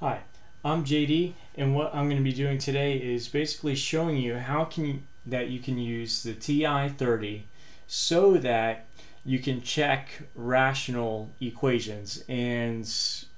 Hi, I'm JD and what I'm going to be doing today is basically showing you how can you, that you can use the TI-30 so that you can check rational equations and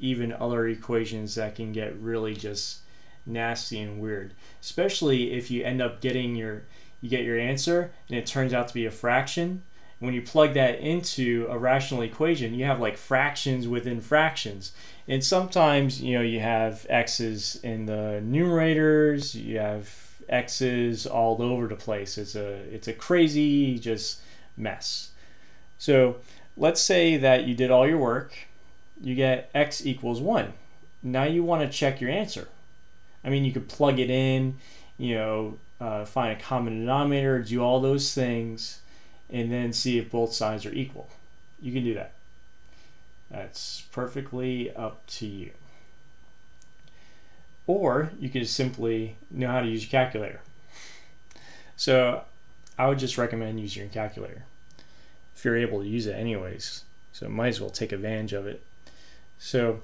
even other equations that can get really just nasty and weird especially if you end up getting your you get your answer and it turns out to be a fraction when you plug that into a rational equation, you have like fractions within fractions. And sometimes, you know, you have x's in the numerators, you have x's all over the place. It's a it's a crazy just mess. So, let's say that you did all your work, you get x equals 1. Now you want to check your answer. I mean, you could plug it in, you know, uh, find a common denominator, do all those things and then see if both sides are equal. You can do that. That's perfectly up to you. Or you could simply know how to use your calculator. So I would just recommend using your calculator if you're able to use it anyways. So might as well take advantage of it. So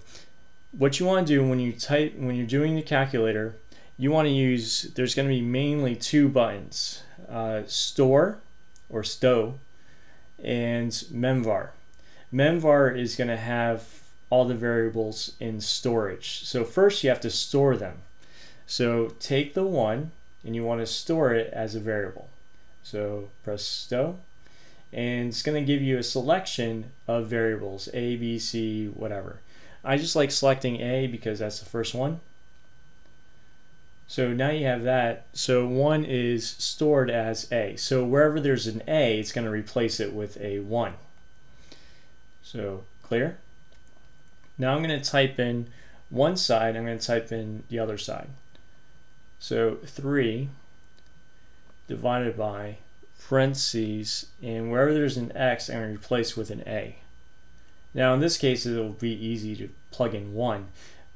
what you want to do when you type when you're doing the calculator, you want to use there's going to be mainly two buttons. Uh, store or STO, and memvar. Memvar is going to have all the variables in storage. So first you have to store them. So take the one and you want to store it as a variable. So press STO and it's going to give you a selection of variables A, B, C, whatever. I just like selecting A because that's the first one. So now you have that. So one is stored as A. So wherever there's an A, it's going to replace it with a 1. So clear? Now I'm going to type in one side, I'm going to type in the other side. So 3 divided by parentheses, and wherever there's an X, I'm going to replace with an A. Now in this case, it'll be easy to plug in 1.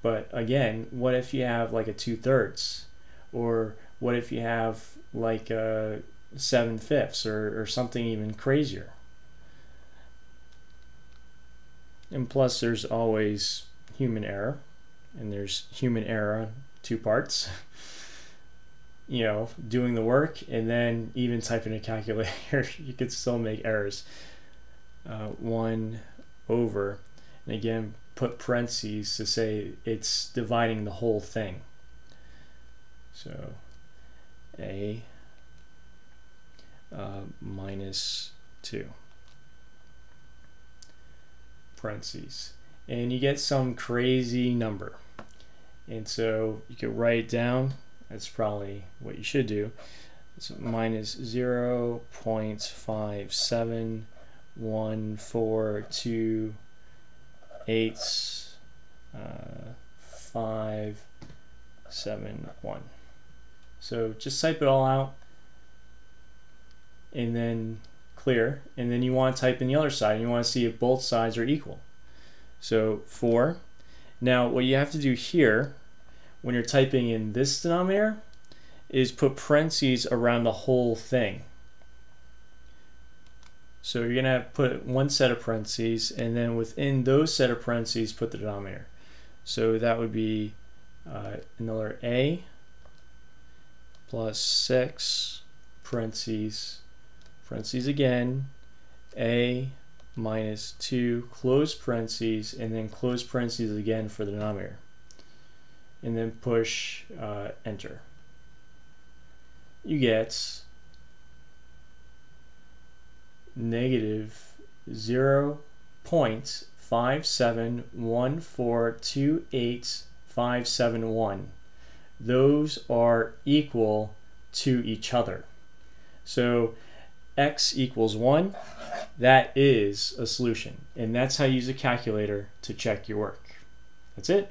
But again, what if you have like a two thirds? Or what if you have like a seven fifths or, or something even crazier? And plus, there's always human error, and there's human error two parts. you know, doing the work and then even typing a calculator, you could still make errors. Uh, one over, and again, put parentheses to say it's dividing the whole thing. So a uh, minus 2 parentheses. And you get some crazy number. And so you could write it down. That's probably what you should do. It's minus 0 0.571428 eight, uh, five, seven, one. So just type it all out and then clear. And then you want to type in the other side and you want to see if both sides are equal. So four. Now what you have to do here when you're typing in this denominator is put parentheses around the whole thing. So you're going to put one set of parentheses, and then within those set of parentheses, put the denominator. So that would be uh, another a plus 6 parentheses, parentheses again, a minus 2, close parentheses, and then close parentheses again for the denominator. And then push uh, enter. You get negative 0 0.57142857 Those are equal to each other. So x equals 1, that is a solution. And that's how you use a calculator to check your work. That's it.